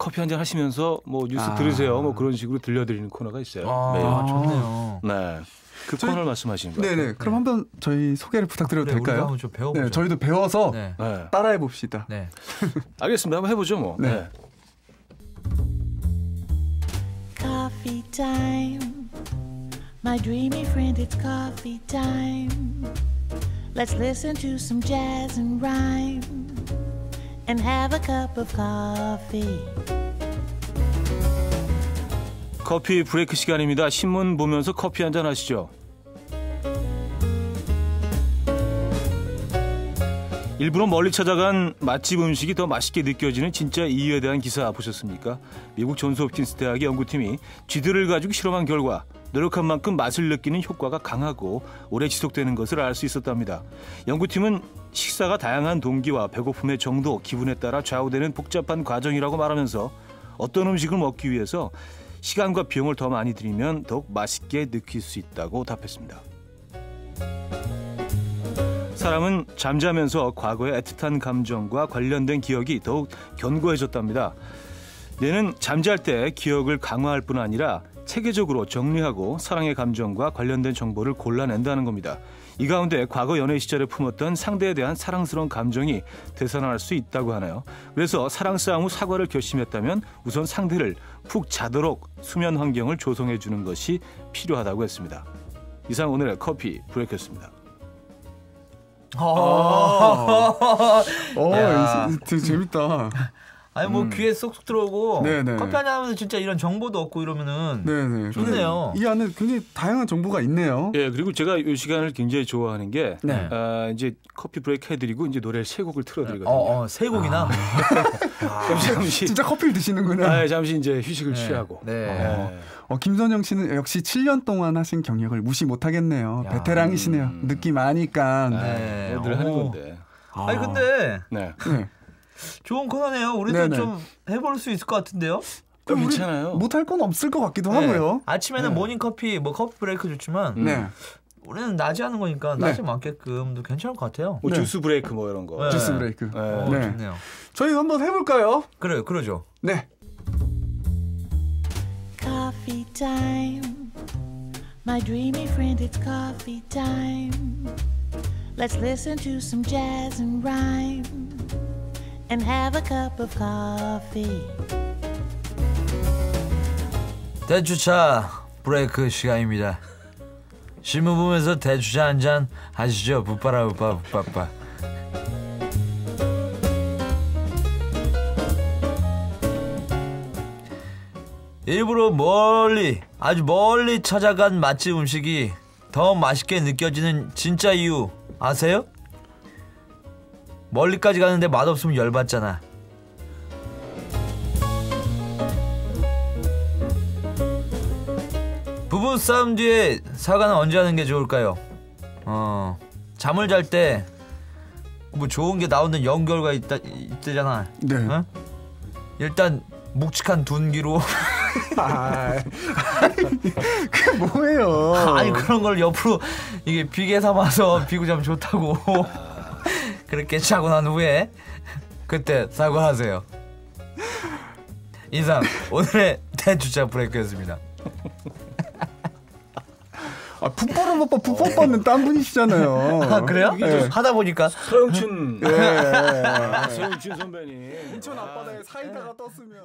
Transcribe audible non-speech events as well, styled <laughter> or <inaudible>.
커피 한 잔 하시면서 뭐 뉴스 아. 들으세요. 뭐 그런 식으로 들려드리는 코너가 있어요. 아, 매일. 좋네요. 네. 그 저희- 코너를 말씀하시는 거예요. 네네. 그럼 한번 저희 소개를 부탁드려도 네, 우리도 될까요? 한번 좀 배워보죠. 네, 저희도 배워서 네. 네. 따라해 봅시다. 네. 알겠습니다. 한번 해보죠 뭐. 네. 네. Coffee time. My dreamy friend, it's coffee time. Let's listen to some jazz and rhyme and have a cup of coffee. 커피 브레이크 시간입니다. 신문 보면서 커피 한 잔 하시죠. 일부러 멀리 찾아간 맛집 음식이 더 맛있게 느껴지는 진짜 이유에 대한 기사 보셨습니까? 미국 존스 홉킨스 대학의 연구팀이 쥐들을 가지고 실험한 결과 노력한 만큼 맛을 느끼는 효과가 강하고 오래 지속되는 것을 알 수 있었답니다. 연구팀은 식사가 다양한 동기와 배고픔의 정도, 기분에 따라 좌우되는 복잡한 과정이라고 말하면서 어떤 음식을 먹기 위해서 시간과 비용을 더 많이 들이면 더욱 맛있게 느낄 수 있다고 답했습니다. 사람은 잠자면서 과거의 애틋한 감정과 관련된 기억이 더욱 견고해졌답니다. 뇌는 잠잘 때 기억을 강화할 뿐 아니라 체계적으로 정리하고 사랑의 감정과 관련된 정보를 골라낸다는 겁니다. 이 가운데 과거 연애 시절에 품었던 상대에 대한 사랑스러운 감정이 되살아날 수 있다고 하나요? 그래서 사랑 싸움 후 사과를 결심했다면 우선 상대를 푹 자도록 수면 환경을 조성해 주는 것이 필요하다고 했습니다. 이상 오늘의 커피 브레이크였습니다. 아. 어, 야. 이거 되게 재밌다. <laughs> 아니 뭐 귀에 쏙쏙 들어오고 네네. 커피 한잔 하면서 진짜 이런 정보도 얻고 이러면은 네네. 좋네요. 이 안에 굉장히 다양한 정보가 있네요. 예, 그리고 제가 이 시간을 굉장히 좋아하는 게 네. 아, 이제 커피 브레이크 해드리고 이제 노래 세 곡을 틀어드리거든요. 어, 어, 세 곡이나. <laughs> 잠시 잠시 진짜 커피를 드시는구나. 아, 잠시 이제 휴식을 취하고. 네. 예. 어, 김선영 씨는 역시 7년 동안 하신 경력을 무시 못하겠네요. 야. 베테랑이시네요. 음. 느낌 아니까. 네. 늘 하는 오. 건데. 아니 근데 네. 네. 좋은 코너네요. 우리도 네네. 좀 해볼 수 있을 것 같은데요. 괜찮아요. 못할 건 없을 것 같기도 네. 하고요. 아침에는 모닝 커피, 뭐 커피 브레이크 좋지만 음. 네. 우리는 낮에 하는 거니까 네. 낮에 맞게끔도 괜찮을 것 같아요. 뭐 네. 주스 브레이크 뭐 이런 거. 네. 주스 브레이크. 네. 어, 네. 좋네요. 저희 한번 해볼까요? 그래요, 그러죠. 네. Coffee time. My dreamy friend, it's coffee time. Let's listen to some jazz and rhyme and have a cup of coffee. 대주차 브레이크 시간입니다. 신문 보면서 대주차 한 잔 하시죠. 부빠라 부빠 부빠빠. 일부러 멀리 아주 멀리 찾아간 맛집 음식이 더 맛있게 느껴지는 진짜 이유 아세요? 멀리까지 가는데 맛없으면 열받잖아. 부부 싸움 뒤에 사과는 언제 하는 게 좋을까요? 어 잠을 잘 때 뭐 좋은 게 나오는 연결가 있다 있잖아. 네. 어? 일단 묵직한 둔기로 <laughs> 아, <laughs> 그게 뭐예요? 아니 그런 걸 옆으로 이게 비계 삼아서 비고 자면 좋다고 <laughs> 그렇게 자고 난 후에 그때 사과하세요. 이상 오늘의 대주차 브레이크였습니다. 아, 풋바람 오빠 풋바빠는 딴 분이시잖아요. 아 그래요? 네. 하다 보니까 서영춘. 예. 아, 서영춘 선배님. 인천 앞바다에 사이다가 떴으면.